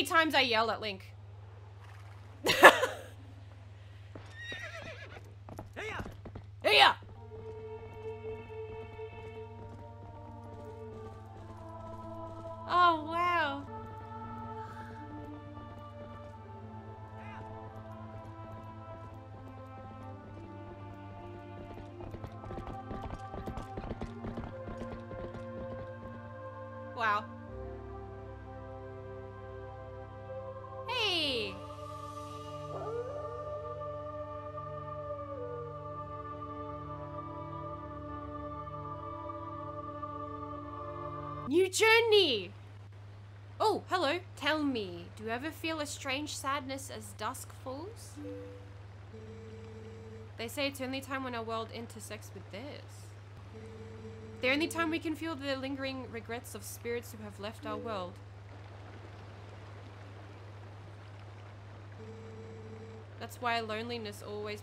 many times I yell at Link. You ever feel a strange sadness as dusk falls? They say it's the only time when our world intersects with theirs. The only time we can feel the lingering regrets of spirits who have left our world. That's why loneliness always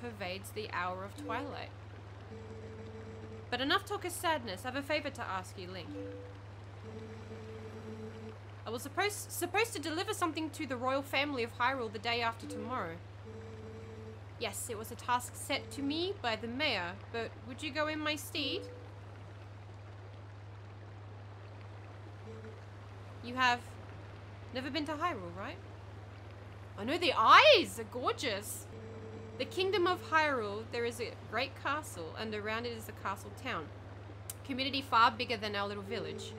pervades the hour of twilight. But enough talk of sadness. I have a favor to ask you, Link. Was supposed supposed to deliver something to the royal family of Hyrule the day after tomorrow. Yes, it was a task set to me by the mayor, but would you go in my stead? You have never been to Hyrule, right? I know the eyes are gorgeous. The kingdom of Hyrule, there is a great castle, and around it is a castle town. Community far bigger than our little village.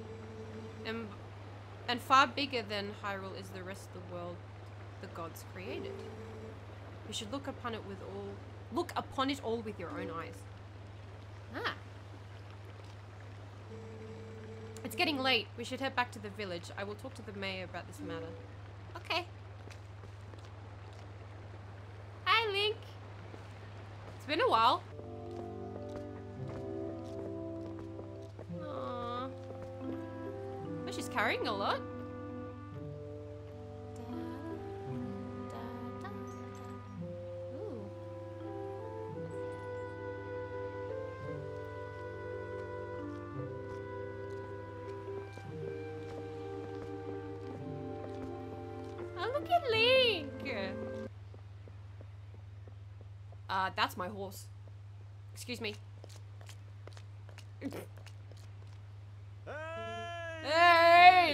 And, and far bigger than Hyrule is the rest of the world the gods created. You should look upon it with all look upon it all with your own eyes. Ah. It's getting late. We should head back to the village. I will talk to the mayor about this matter. Okay. Hi, Link. It's been a while. Carrying a lot. Oh, look at Link! Uh, that's my horse. Excuse me. Hey,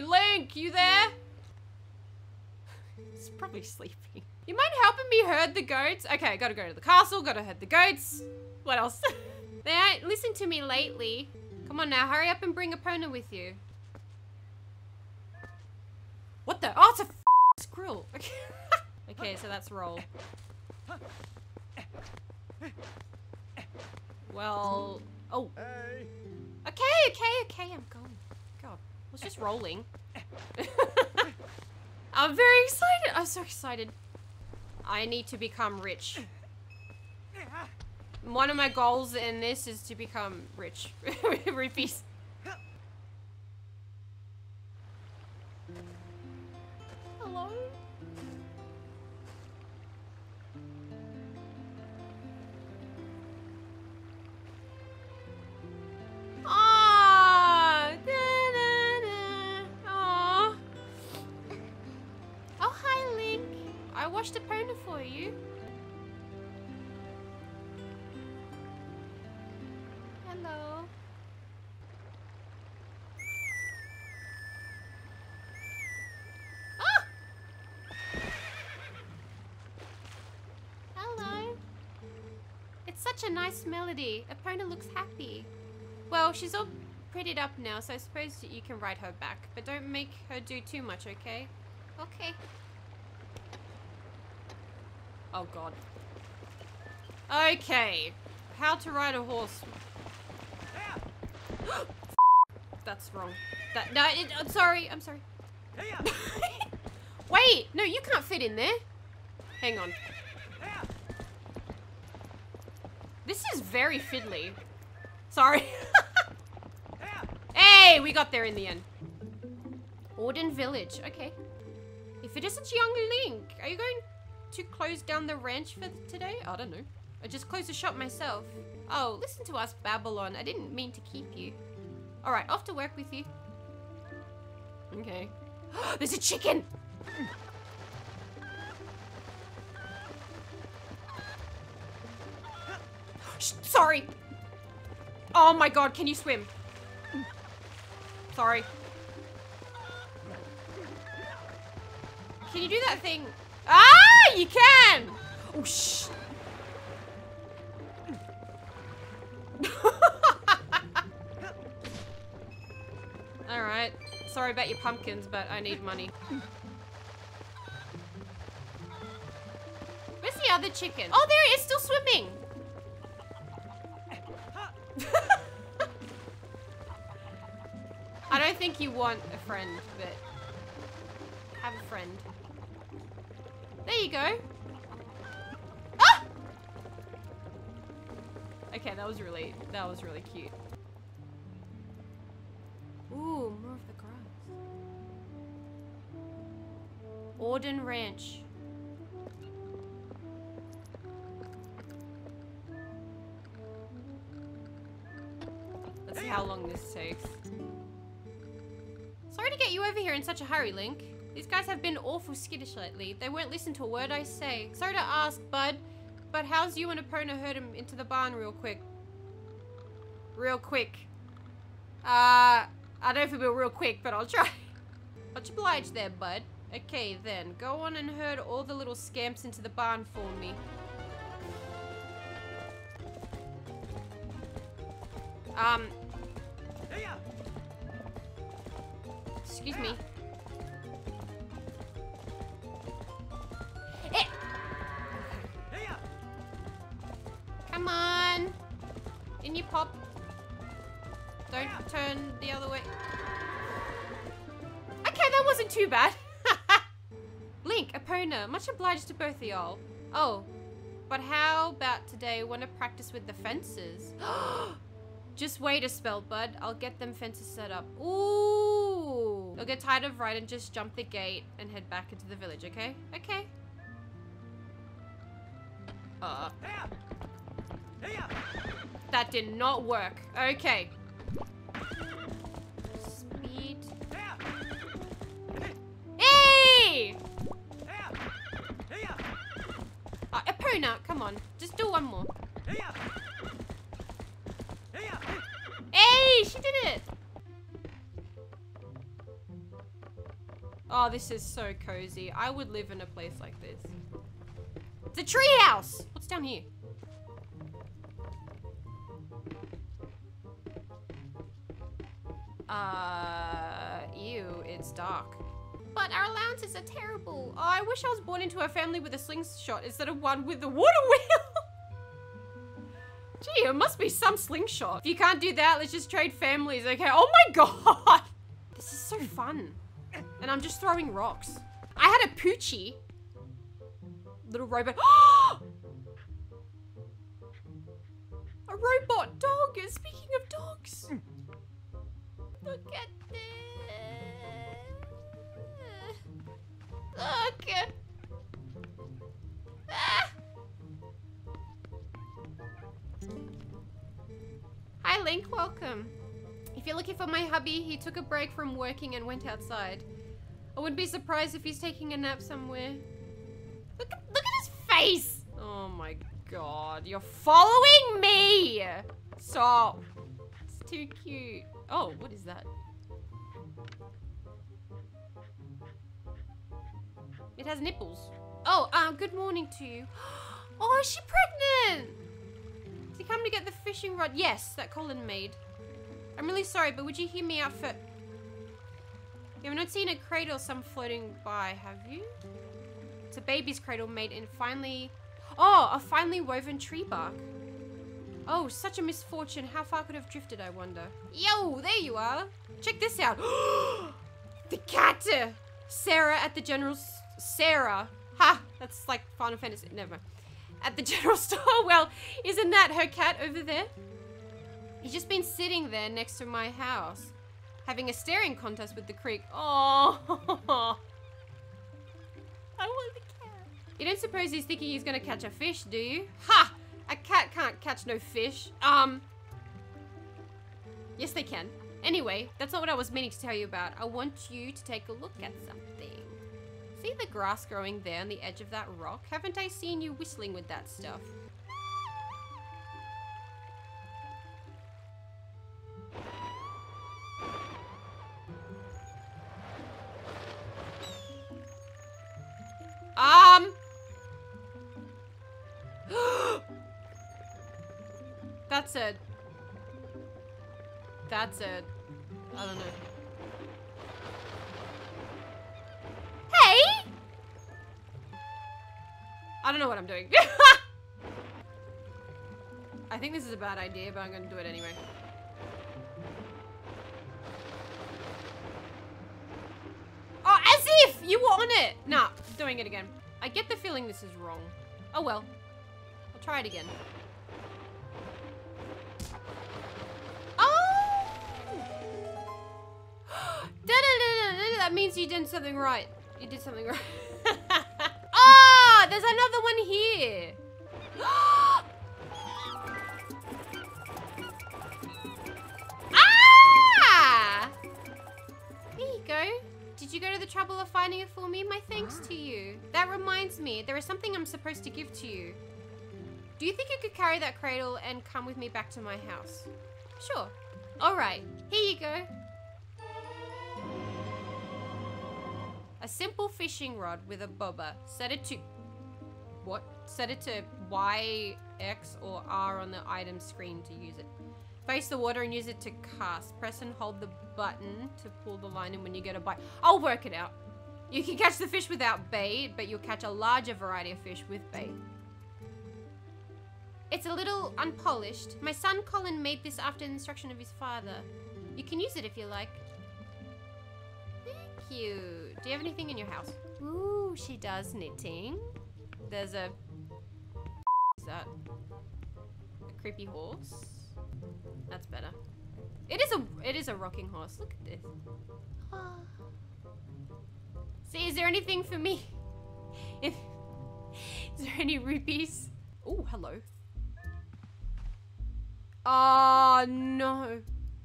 Link, you there? He's probably sleeping. You mind helping me herd the goats? Okay, gotta go to the castle, gotta herd the goats. What else? they ain't listened to me lately. Come on now, hurry up and bring Epona with you. What the? Oh, it's a f squirrel. Okay. okay, so that's roll. Well, oh. Okay, okay, okay, I'm going. Was just rolling. I'm very excited. I'm so excited. I need to become rich. One of my goals in this is to become rich. Rupees. Hello? Such a nice melody. Epona looks happy. Well, she's all prettied up now, so I suppose you can ride her back. But don't make her do too much, okay? Okay. Oh god. Okay. How to ride a horse. That's wrong. That no, it, I'm sorry. I'm sorry. Wait, no, you can't fit in there. Hang on. This is very fiddly. Sorry. hey, we got there in the end. Ordon Village. Okay. If it isn't young Link, are you going to close down the ranch for today? I don't know. I just closed the shop myself. Oh, listen to us, Babylon. I didn't mean to keep you. Alright, off to work with you. Okay. There's a chicken! Sorry. Oh my god, can you swim? Sorry. Can you do that thing? Ah, you can! Oh, shh. Alright. Sorry about your pumpkins, but I need money. Where's the other chicken? Oh, there it is, still swimming! Think you want a friend, but have a friend. There you go. Ah! Okay, that was really, that was really cute. Ooh, more of the grass. Ordon Ranch. Let's see how long this takes. Over here in such a hurry, Link. These guys have been awful skittish lately. They won't listen to a word I say. Sorry to ask, bud, but how's you and Epona herd him into the barn real quick? Real quick. Uh, I don't know if it'll be real quick, but I'll try. Much obliged there, bud. Okay, then. Go on and herd all the little scamps into the barn for me. Um. Excuse me. Eh. Come on. In you pop. Don't turn the other way. Okay, that wasn't too bad. Link, Epona, much obliged to both of y'all. Oh, but how about today want to practice with the fences? just wait a spell, bud. I'll get them fences set up. Ooh. They'll get tired of riding, just jump the gate and head back into the village, okay? Okay. Uh. That did not work. Okay. Speed. Hey! Uh, Epona, come on. Just do one more. Oh, this is so cozy. I would live in a place like this. It's a treehouse! What's down here? Uh, ew, it's dark. But our allowances are terrible. Oh, I wish I was born into a family with a slingshot instead of one with the water wheel. Gee, it must be some slingshot. If you can't do that, let's just trade families, okay? Oh my god! This is so fun. And I'm just throwing rocks. I had a Poochie. Little robot. a robot dog. Speaking of dogs. Look at this. Look at. Ah. Hi, Link. Welcome. If you're looking for my hubby, he took a break from working and went outside. I wouldn't be surprised if he's taking a nap somewhere. Look at, look at his face! Oh my god, you're following me! Stop. It's too cute. Oh, what is that? It has nipples. Oh, um, good morning to you. Oh, is she pregnant? Is he coming to get the fishing rod? Yes, that Colin made. I'm really sorry, but would you hear me out for... You have not seen a cradle some floating by, have you? It's a baby's cradle made in finely... Oh, a finely woven tree bark. Oh, such a misfortune. How far could have drifted, I wonder? Yo, there you are. Check this out. the cat! Uh, Sarah at the general... Sarah. Ha! That's like Final Fantasy. Never mind. At the general store. Well, isn't that her cat over there? He's just been sitting there next to my house. Having a staring contest with the creek. Oh. I want the cat. You don't suppose he's thinking he's gonna catch a fish, do you? Ha! A cat can't catch no fish. Um. Yes, they can. Anyway, that's not what I was meaning to tell you about. I want you to take a look at something. See the grass growing there on the edge of that rock? Haven't I seen you whistling with that stuff? That's it. That's it. I don't know. Hey! I don't know what I'm doing. I think this is a bad idea, but I'm gonna do it anyway. Oh, as if you were on it! Nah, doing it again. I get the feeling this is wrong. Oh well. I'll try it again. That means you did something right. You did something right. Ah, there's another one here. ah! There you go. Did you go to the trouble of finding it for me? My thanks to you. That reminds me, there is something I'm supposed to give to you. Do you think you could carry that cradle and come with me back to my house? Sure. All right, here you go. A simple fishing rod with a bobber. Set it to... What? Set it to Y, X, or R on the item screen to use it. Face the water and use it to cast. Press and hold the button to pull the line in when you get a bite. I'll work it out. You can catch the fish without bait, but you'll catch a larger variety of fish with bait. It's a little unpolished. My son Colin made this after the instruction of his father. You can use it if you like. Thank you. Do you have anything in your house? Ooh, she does knitting. There's a... Is that? A creepy horse? That's better. It is a it is a rocking horse. Look at this. See, is there anything for me? If is there any rupees? Oh, hello. Oh no.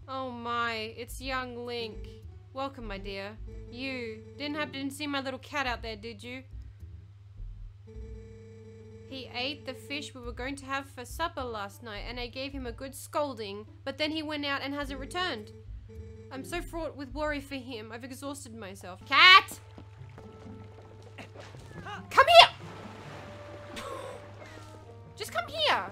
Oh my, it's young Link. Welcome, my dear. You didn't happen to see my little cat out there, did you? He ate the fish we were going to have for supper last night, and I gave him a good scolding, but then he went out and hasn't returned. I'm so fraught with worry for him, I've exhausted myself. Cat! Come here! Just come here!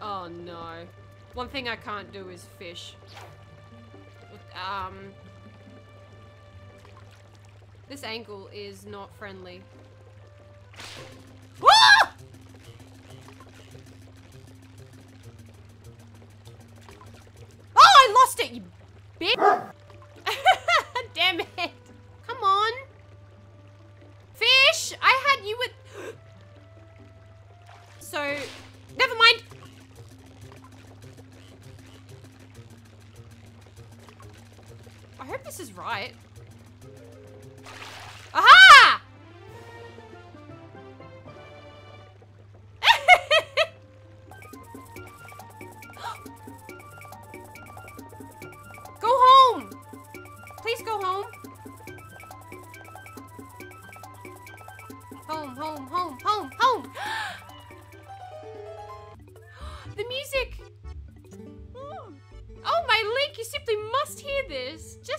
Oh no. One thing I can't do is fish. Um... This angle is not friendly. Ah! Oh, I lost it, you bitch! Damn it! Come on! Fish! I had you with... so,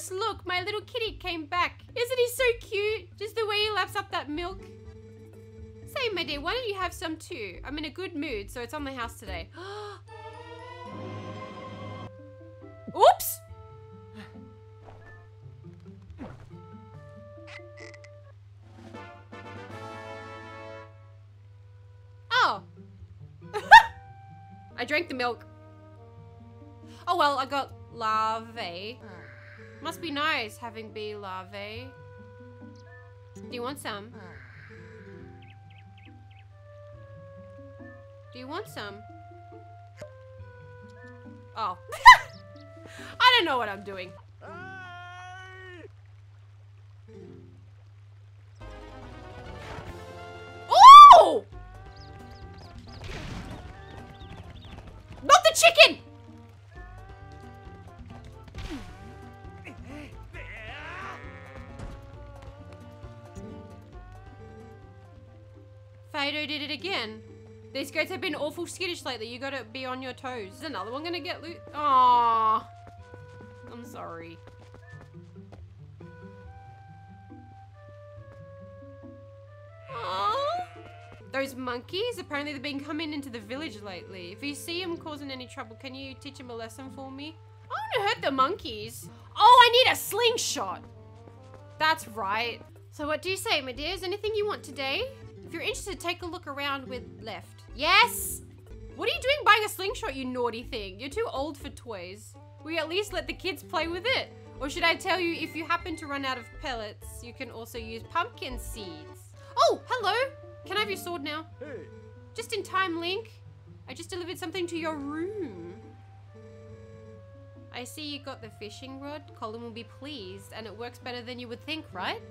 Just look, my little kitty came back. Isn't he so cute? Just the way he laps up that milk. Say, my dear, why don't you have some too? I'm in a good mood, so it's on the house today. Oops! Oh. I drank the milk. Oh well, I got larvae. Must be nice having bee larvae. Do you want some? Do you want some? Oh. I don't know what I'm doing. Oh! Not the chicken! Did it again. These goats have been awful skittish lately. You gotta be on your toes. Is another one gonna get loot? Aww. I'm sorry. Aww. Those monkeys, apparently they've been coming into the village lately. If you see them causing any trouble, can you teach them a lesson for me? I want to hurt the monkeys. Oh, I need a slingshot. That's right. So what do you say, my dear? Is anything you want today? If you're interested, take a look around with left. Yes! What are you doing buying a slingshot, you naughty thing? You're too old for toys. We at least let the kids play with it. Or should I tell you, if you happen to run out of pellets, you can also use pumpkin seeds. Oh, hello! Can I have your sword now? Hey. Just in time, Link. I just delivered something to your room. I see you got the fishing rod. Colin will be pleased, and it works better than you would think, right?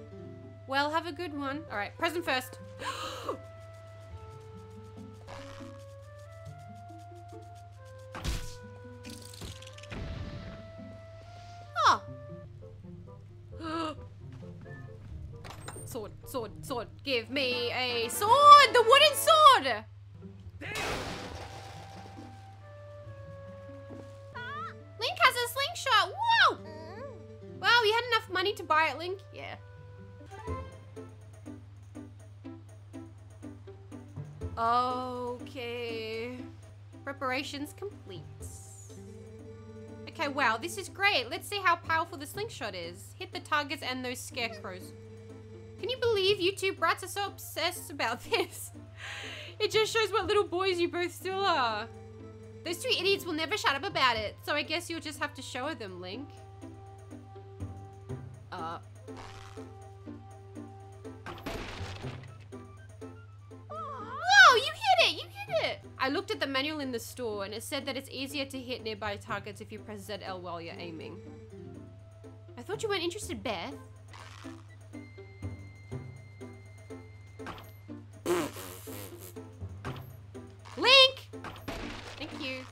Well, have a good one. All right, present first. oh. sword, sword, sword. Give me a sword! The wooden sword! Ah, Link has a slingshot! Whoa! Wow, you had enough money to buy it, Link? Yeah. Okay. Preparations complete. Okay, wow, this is great. Let's see how powerful the slingshot is. Hit the targets and those scarecrows. Can you believe you two brats are so obsessed about this? It just shows what little boys you both still are. Those two idiots will never shut up about it, so I guess you'll just have to show them, Link. I looked at the manual in the store and it said that it's easier to hit nearby targets if you press ZL while you're aiming. I thought you weren't interested, Beth. Link! Thank you.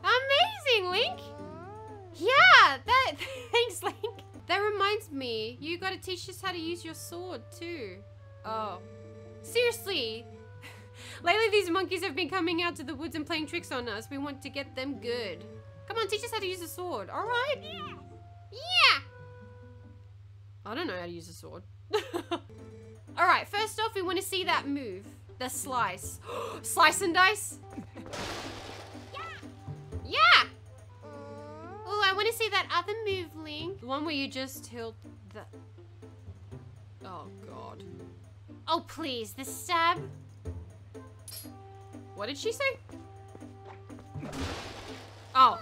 Amazing, Link! Yeah, that. Thanks, Link. That reminds me, you gotta teach us how to use your sword, too. Oh. Seriously! Lately, these monkeys have been coming out to the woods and playing tricks on us. We want to get them good. Come on, teach us how to use a sword, alright? Yeah! Yeah! I don't know how to use a sword. alright, first off, we want to see that move. The slice. slice and dice? Yeah! Yeah! Oh, I want to see that other move, Link. The one where you just tilt the... Oh, God. Oh, please, the stab. What did she say? Oh.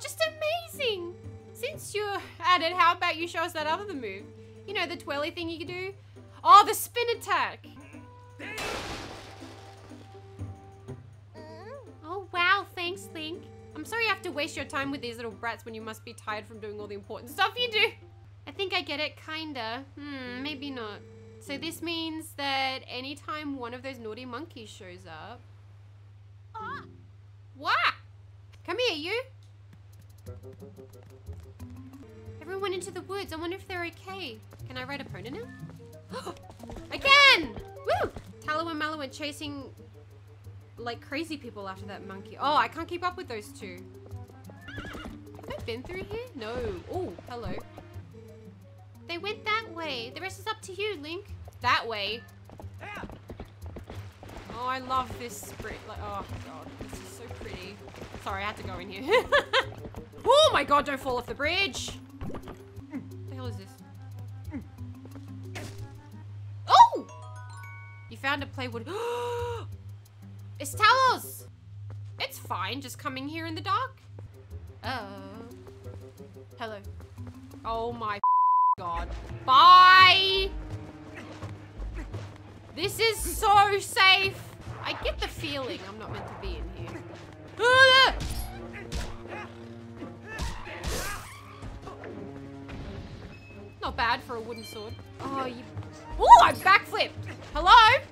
Just amazing. Since you're at it, how about you show us that other move? You know, the twirly thing you can do? Oh, the spin attack. Oh, wow. Thanks, Link. I'm sorry you have to waste your time with these little brats when you must be tired from doing all the important stuff you do. I think I get it, kinda. Hmm, maybe not. So this means that anytime one of those naughty monkeys shows up... Ah! What? Come here, you. Everyone went into the woods. I wonder if they're okay. Can I ride a pony now? I can! Woo! Talo and Malo went chasing like crazy people after that monkey. Oh, I can't keep up with those two. Have I been through here? No. Oh, hello. They went that way. The rest is up to you, Link. That way. Oh, I love this sprint. Like, oh god, this is so pretty. Sorry, I had to go in here. oh my god, don't fall off the bridge. What the hell is this? Oh! You found a playwood. it's Talos! It's fine, just coming here in the dark. Oh. Hello. Oh my god. Bye! This is so safe. I get the feeling I'm not meant to be in here. Not bad for a wooden sword. Oh, you... Oh, I backflipped. Hello.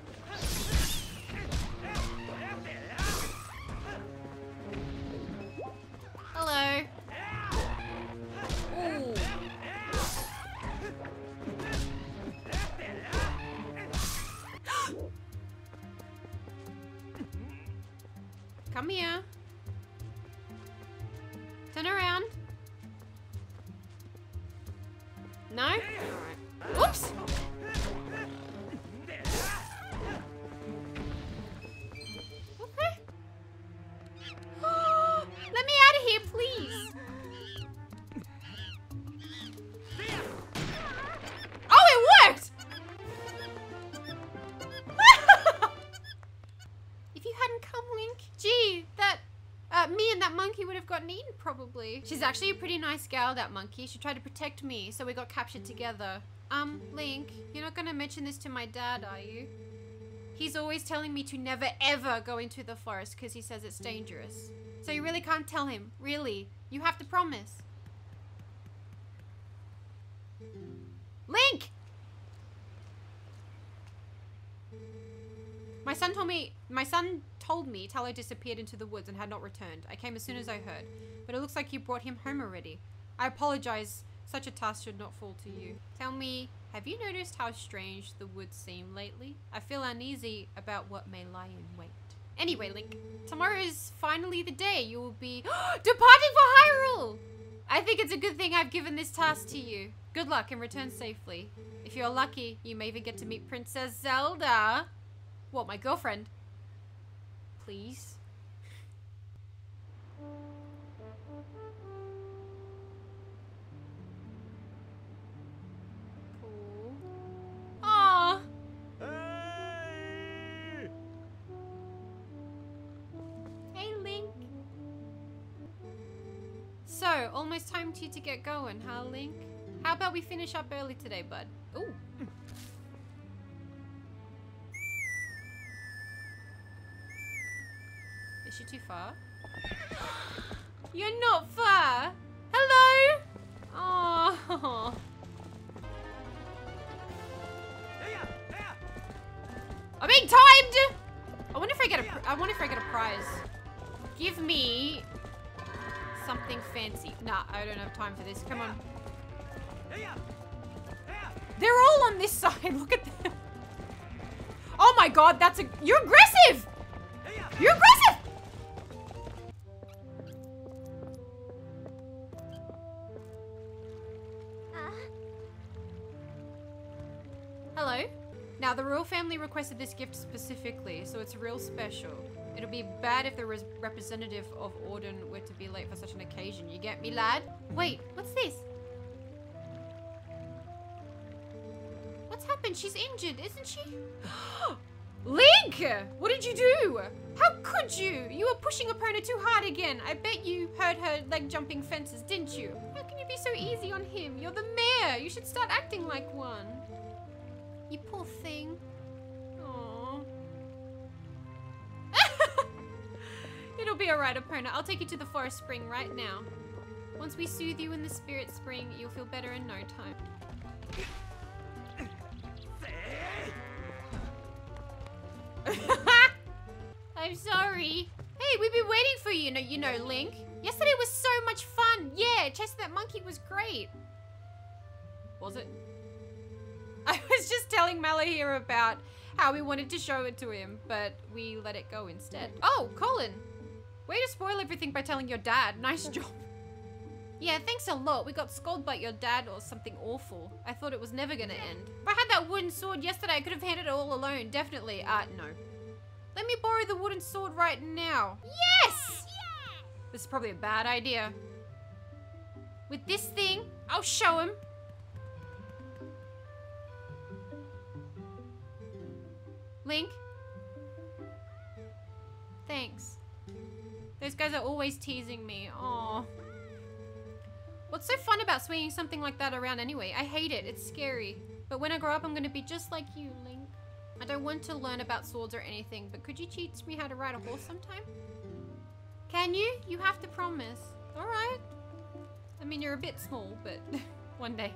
Probably. She's actually a pretty nice gal, that monkey. She tried to protect me, so we got captured together. Um, Link, you're not gonna mention this to my dad, are you? He's always telling me to never ever go into the forest because he says it's dangerous. So you really can't tell him, really. You have to promise. Link! My son told me, my son told me Talo disappeared into the woods and had not returned. I came as soon as I heard, but it looks like you brought him home already. I apologize. Such a task should not fall to you. Tell me, have you noticed how strange the woods seem lately? I feel uneasy about what may lie in wait. Anyway, Link, tomorrow is finally the day you will be departing for Hyrule! I think it's a good thing I've given this task to you. Good luck and return safely. If you're lucky, you may even get to meet Princess Zelda. What, my girlfriend? Please? Hey! Link. So, almost time to you to get going, huh, Link? How about we finish up early today, bud? Ooh. She too far? You're not far. Hello. Oh. I'm being timed. I wonder if I get a. I wonder if I get a prize. Give me something fancy. Nah, I don't have time for this. Come on. They're all on this side. Look at them. Oh my god, that's a. You're aggressive. You're aggressive. Requested this gift specifically, so it's real special. It'll be bad if the res- representative of Ordon were to be late for such an occasion. You get me, lad? Wait, what's this? What's happened? She's injured, isn't she? Link! What did you do? How could you? You were pushing Epona too hard again. I bet you hurt her leg jumping fences, didn't you? How can you be so easy on him? You're the mayor. You should start acting like one. You poor thing. Be alright, Epona. I'll take you to the forest spring right now. Once we soothe you in the spirit spring, you'll feel better in no time. I'm sorry. Hey, we've been waiting for you, you know, you know, Link. Yesterday was so much fun. Yeah, chasing that monkey was great. Was it? I was just telling Malo here about how we wanted to show it to him, but we let it go instead. Oh, Colin. Way to spoil everything by telling your dad. Nice job. Yeah, thanks a lot. We got scolded by your dad or something awful. I thought it was never gonna end. If I had that wooden sword yesterday, I could have handled it all alone. Definitely. Uh, no. Let me borrow the wooden sword right now. Yes! This is probably a bad idea. With this thing, I'll show him. Link? Thanks. Those guys are always teasing me. Aw. What's so fun about swinging something like that around anyway? I hate it. It's scary. But when I grow up, I'm gonna be just like you, Link. I don't want to learn about swords or anything, but could you teach me how to ride a horse sometime? Can you? You have to promise. Alright. I mean, you're a bit small, but one day.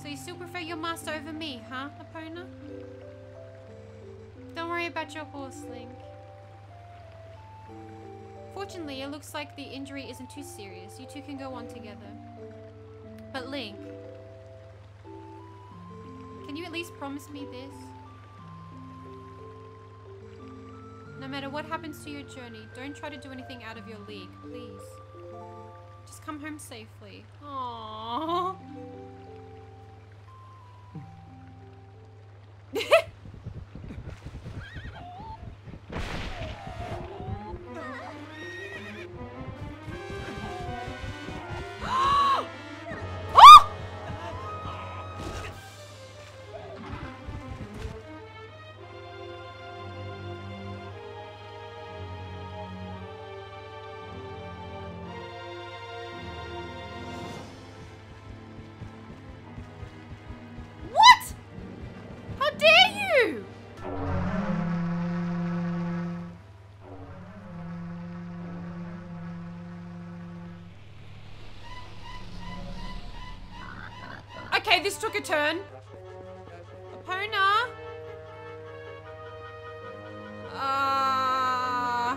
So you still prefer your master over me, huh, Epona? Don't worry about your horse, Link. Fortunately, it looks like the injury isn't too serious. You two can go on together. But Link, Can you at least promise me this? No matter what happens to your journey, don't try to do anything out of your league, please. Just come home safely. Aww. This took a turn. Epona. Uh...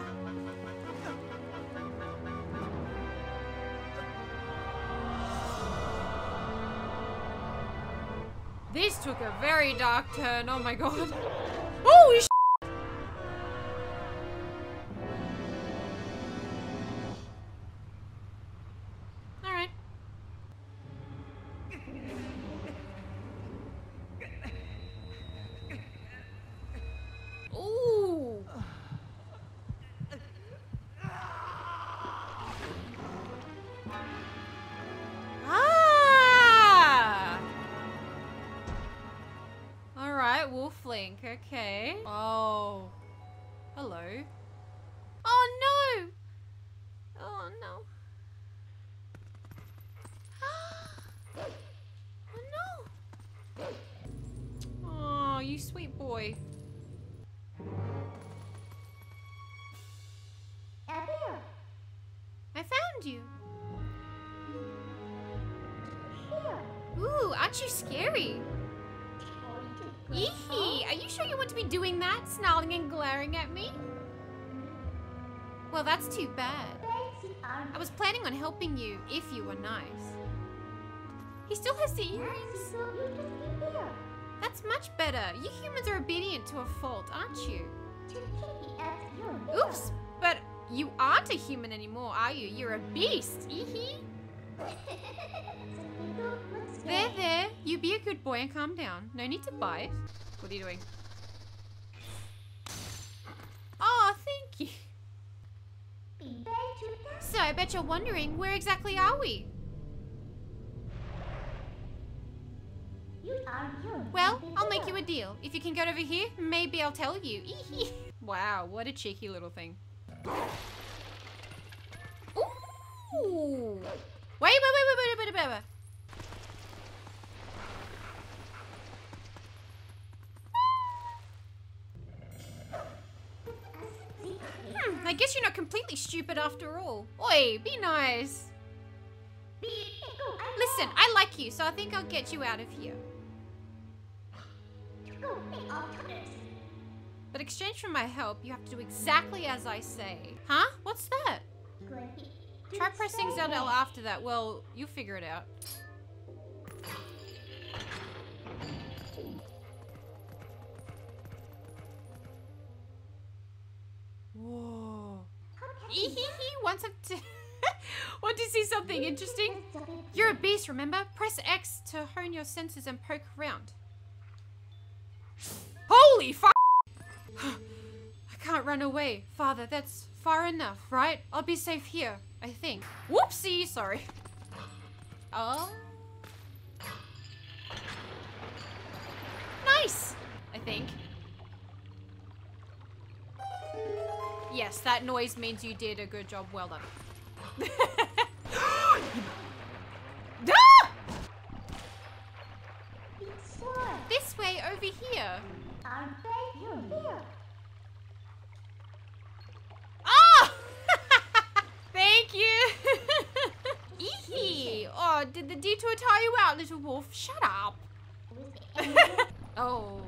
This took a very dark turn. Oh my god. Holy Aren't you scary? Eehee, are you sure you want to be doing that? Snarling and glaring at me? Well, that's too bad. I was planning on helping you if you were nice. He still has the earrings. That's much better. You humans are obedient to a fault, aren't you? Oops, but you aren't a human anymore, are you? You're a beast. Eehee. There, there. You be a good boy and calm down. No need to bite. What are you doing? Oh, thank you. So, I bet you're wondering, where exactly are we? Well, I'll make you a deal. If you can get over here, maybe I'll tell you. Wow, what a cheeky little thing. Ooh. Wait, wait, wait, wait, wait, wait, wait, wait. Hmm, I guess you're not completely stupid after all. Oi, be nice. Listen, I like you, so I think I'll get you out of here. But exchange for my help, you have to do exactly as I say. Huh? What's that? Try pressing ZL after that. Well, you figure it out. Whoa. Want some to want to see something interesting? You're a beast, remember? Press X to hone your senses and poke around. Holy fuck! Run away. Father, that's far enough, right? I'll be safe here, I think. Whoopsie, sorry. Oh. Nice, I think. Yes, that noise means you did a good job. Well done. ah! This way, over here. Are they you here? Ah! Thank you. Eehee. The detour tire you out, little wolf? Shut up. Oh.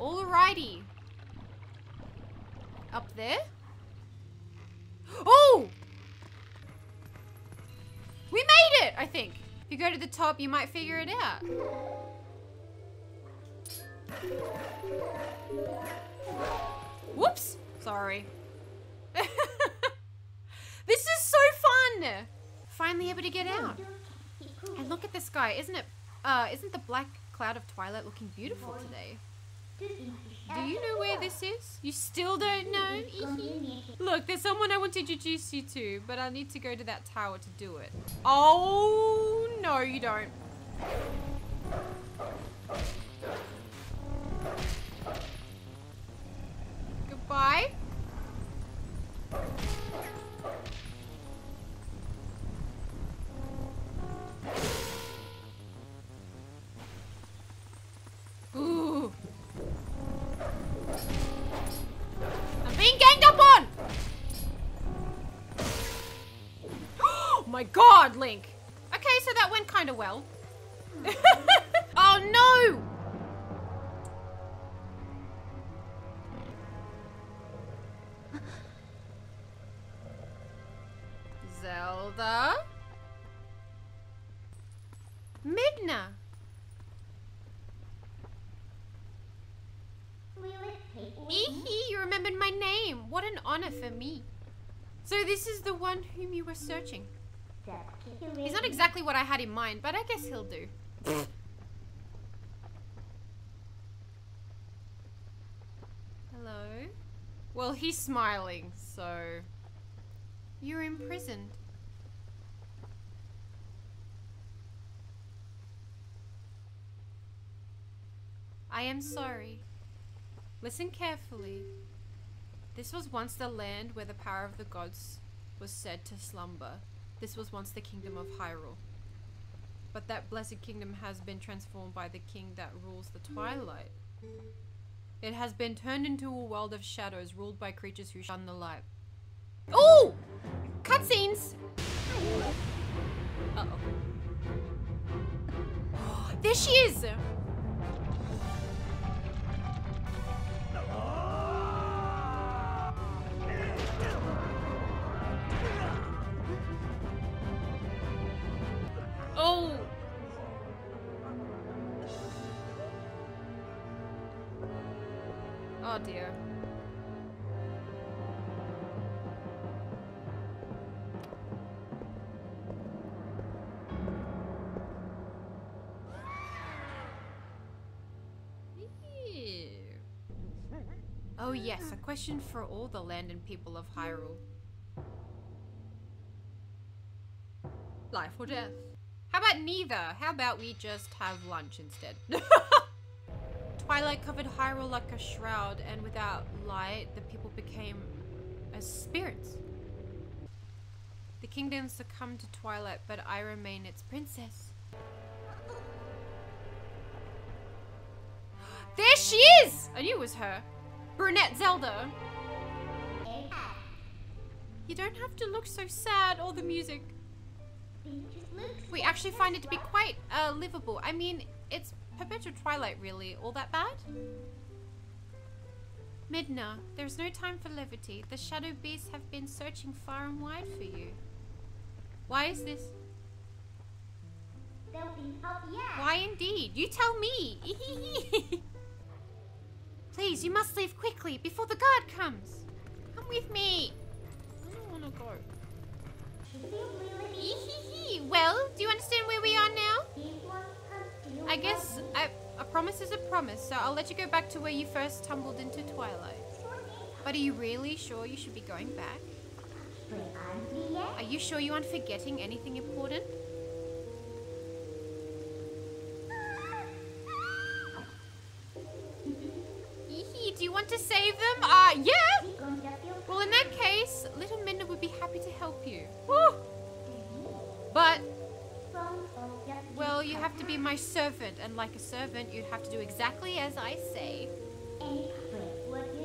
Alrighty. Up there? Oh! We made it, I think. If you go to the top, you might figure it out. Whoops! Sorry. this is so Finally able to get out. And look at the sky. Isn't it, uh, isn't the black cloud of twilight looking beautiful today? Do you know where this is? You still don't know? Look, there's someone I want to introduce you to, but I need to go to that tower to do it. Oh, no, you don't. Goodbye. Link! Okay, so that went kind of well. oh no! Zelda? Midna! Eehee, you remembered my name. What an honor for me. So this is the one whom you were searching. He's not exactly what I had in mind, but I guess he'll do. Hello? Well, he's smiling, so... You're imprisoned. I am sorry. Listen carefully. This was once the land where the power of the gods was said to slumber. This was once the kingdom of Hyrule. But that blessed kingdom has been transformed by the king that rules the twilight. It has been turned into a world of shadows ruled by creatures who shun the light. Oh! Cutscenes! Uh oh. there she is! Dear. Oh yes, a question for all the land and people of Hyrule. Life or death? How about neither? How about we just have lunch instead? Twilight covered Hyrule like a shroud, and without light, the people became as spirits. The kingdom succumbed to twilight, but I remain its princess. There she is! I knew it was her. Brunette Zelda. You don't have to look so sad, or the music. We actually find it to be quite uh, livable. I mean, it's perpetual twilight, really. All that bad? Midna, there's no time for levity. The shadow beasts have been searching far and wide for you. Why is this? Why indeed? You tell me. Please, you must leave quickly before the guard comes. Come with me. I don't want to go. well, do you understand where we are now? I guess I, a promise is a promise, so I'll let you go back to where you first tumbled into Twilight. But are you really sure you should be going back? Are you sure you aren't forgetting anything important? Do you want to save them? Uh, yeah! Well, in that case, little Midna would be happy to help you. Woo! But, well, you have to be my servant, and like a servant, you'd have to do exactly as I say.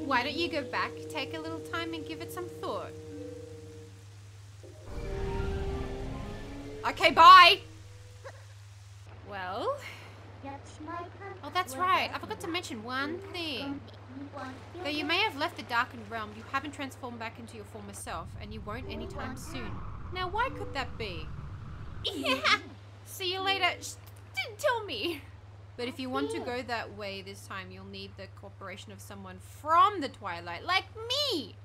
Why don't you go back, take a little time, and give it some thought? Okay, bye! Well, oh, that's right. I forgot to mention one thing. Though you may have left the darkened realm, you haven't transformed back into your former self, and you won't anytime soon. Now, why could that be? See you later. Sh- didn't tell me. But if you want to go that way this time, you'll need the cooperation of someone from the Twilight, like me.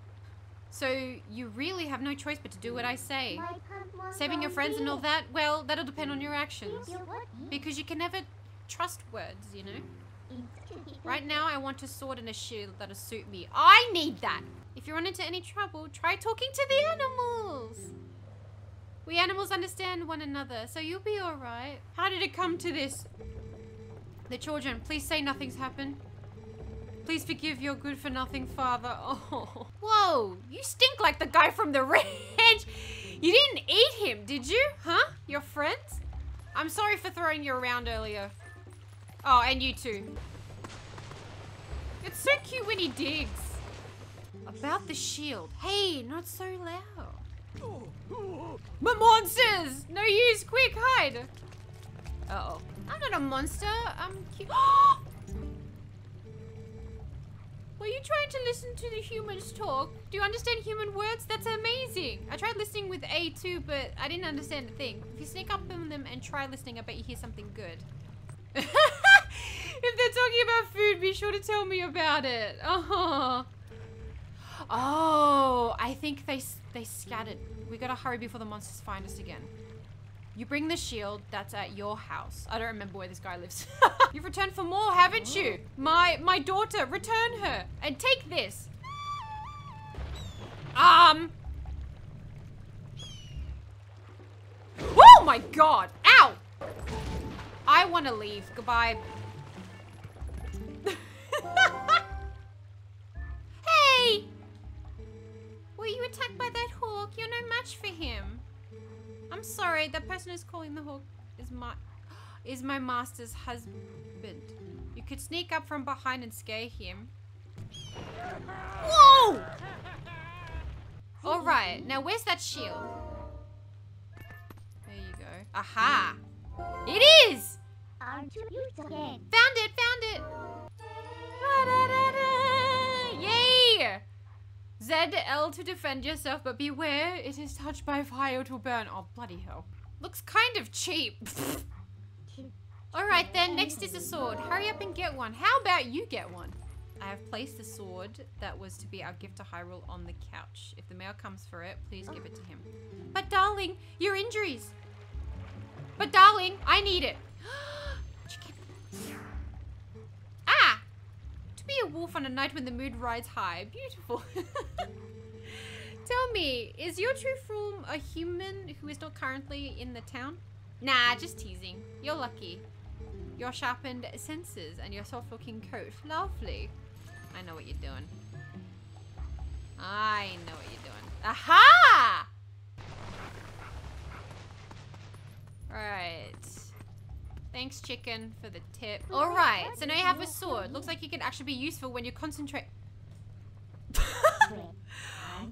So you really have no choice but to do what I say. Pump won't Saving your friends and all that, well, that'll depend on your actions. Mm. Because you can never trust words, you know? Right now, I want a sword and a shield that'll suit me. I need that! If you run into any trouble, try talking to the animals! We animals understand one another, so you'll be alright. How did it come to this? The children, please say nothing's happened. Please forgive your good for nothing father. Oh. Whoa, you stink like the guy from the ranch. You didn't eat him, did you? Huh? Your friends? I'm sorry for throwing you around earlier. Oh, and you too. It's so cute when he digs. About the shield. Hey, not so loud. My monsters! No use, quick, hide! Uh oh. I'm not a monster. I'm cute. Were you trying to listen to the humans talk? Do you understand human words? That's amazing. I tried listening with A too, but I didn't understand a thing. If you sneak up on them and try listening, I bet you hear something good. if they're talking about food, be sure to tell me about it. Oh. Oh, I think they they scattered. We gotta hurry before the monsters find us again. You bring the shield that's at your house. I don't remember where this guy lives. You've returned for more, haven't you? My my daughter, return her and take this. Um. Oh my god! Ow! I want to leave. Goodbye. hey! Were you attacked by that hawk? You're no match for him. I'm sorry, that person who's calling the hawk is my is my master's husband. You could sneak up from behind and scare him. Whoa! Alright, now where's that shield? There you go. Aha! It is! Found it, found it! Da-da-da-da! Yay! ZL to defend yourself, but beware, it is touched by fire, it will burn. Oh, bloody hell. Looks kind of cheap. Alright then, next is a sword. Hurry up and get one. How about you get one? I have placed the sword that was to be our gift to Hyrule on the couch. If the mail comes for it, please give it to him. But darling, your injuries. But darling, I need it. Chicken. To be a wolf on a night when the mood rides high. Beautiful. Tell me, is your true form a human who is not currently in the town? Nah, just teasing. You're lucky. Your sharpened senses and your soft looking coat. Lovely. I know what you're doing. I know what you're doing. Aha! Alright. Thanks, chicken, for the tip. Alright, so now you have a sword. Looks like you can actually be useful when you concentrate.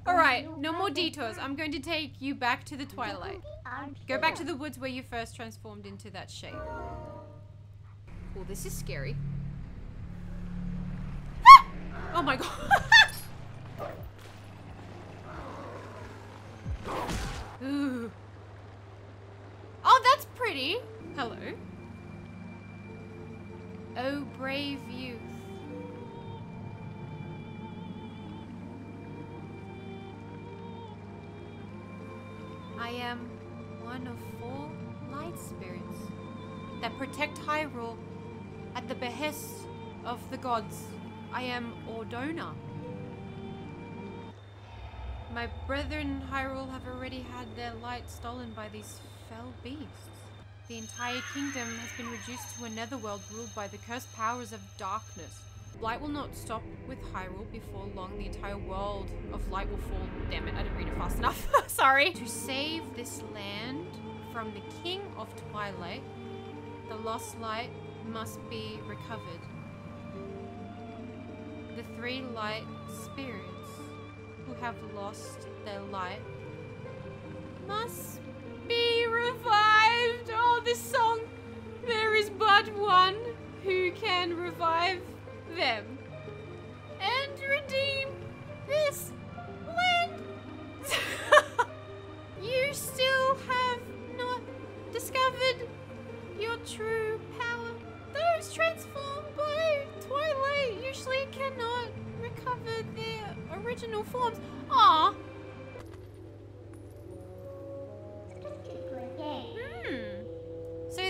Alright, no more detours. I'm going to take you back to the twilight. Go back to the woods where you first transformed into that shape. Oh, this is scary. Ah! Oh my god. Ooh. Oh, that's pretty. Hello. Oh, brave youth. I am one of four light spirits that protect Hyrule at the behest of the gods. I am Ordona. My brethren Hyrule have already had their light stolen by these fell beasts. The entire kingdom has been reduced to a netherworld ruled by the cursed powers of darkness. Light will not stop with Hyrule. Before long, the entire world of light will fall. Damn it, I didn't read it fast enough. Sorry. To save this land from the King of Twilight, the lost light must be recovered. The three light spirits who have lost their light must be revived. This song. There is but one who can revive them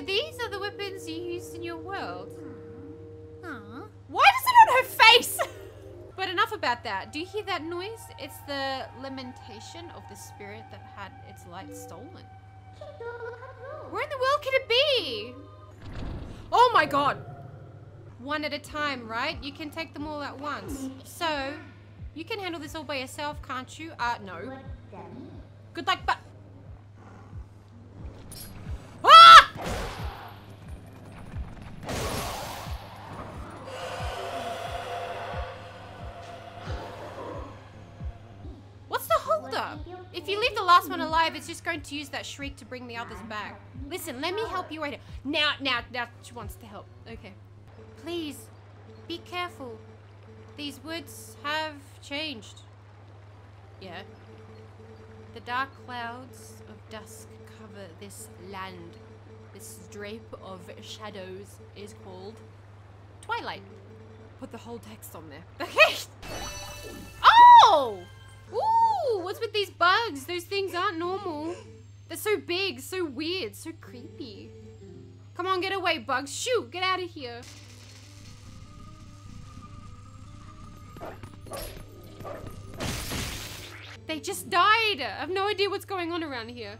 these are the weapons you used in your world. Aw. Why does it on her face? but enough about that. Do you hear that noise? It's the lamentation of the spirit that had its light stolen. Where in the world could it be? Oh my god! One at a time, right? You can take them all at once. So, you can handle this all by yourself, can't you? Uh, no. Good luck, but... alive, it's just going to use that shriek to bring the others back. Listen, let me help you right here. Now, now, now she wants to help. Okay. Please, be careful. These woods have changed. Yeah. The dark clouds of dusk cover this land. This drape of shadows is called Twilight. Put the whole text on there. Okay. Oh! Ooh, what's with these bugs? Those things aren't normal. They're so big, so weird, so creepy. Come on, get away, bugs. Shoot, get out of here. They just died. I have no idea what's going on around here.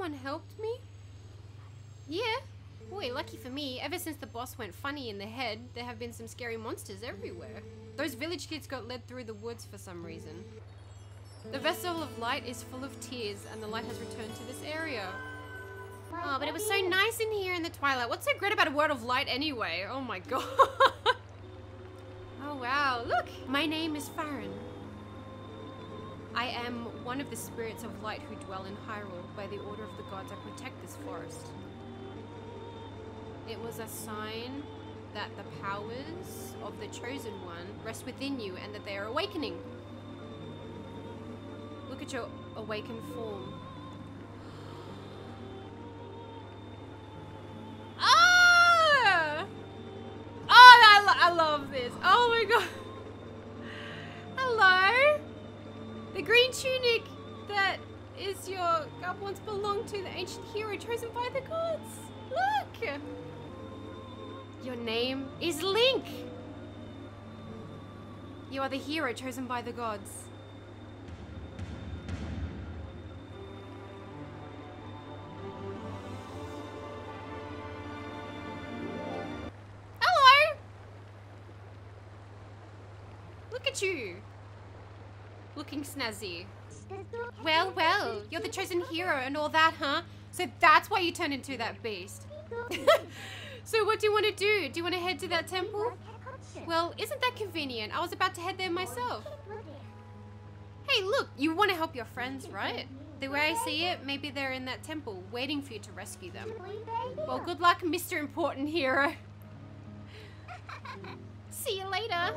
Someone, helped me? Yeah. Boy, lucky for me, ever since the boss went funny in the head, there have been some scary monsters everywhere. Those village kids got led through the woods for some reason. The vessel of light is full of tears, and the light has returned to this area. Oh, but it was so nice in here in the twilight. What's so great about a word of light anyway? Oh my god. oh wow, look! My name is Faron. I am one of the spirits of light who dwell in Hyrule. By the order of the gods, I protect this forest. It was a sign that the powers of the Chosen One rest within you and that they are awakening. Look at your awakened form. Ah! Oh, I, lo- I love this. Oh my god. Hello. The green tunic that is your God once belonged to the ancient hero chosen by the gods. Look. Your name is Link. You are the hero chosen by the gods. Hello! Look at you. Looking snazzy. Well, well, you're the chosen hero and all that, huh? So that's why you turned into that beast. so what do you want to do? Do you want to head to that temple? Well, isn't that convenient? I was about to head there myself. Hey, look, you want to help your friends, right? The way I see it, maybe they're in that temple, waiting for you to rescue them. Well, good luck, Mr. Important Hero. See you later.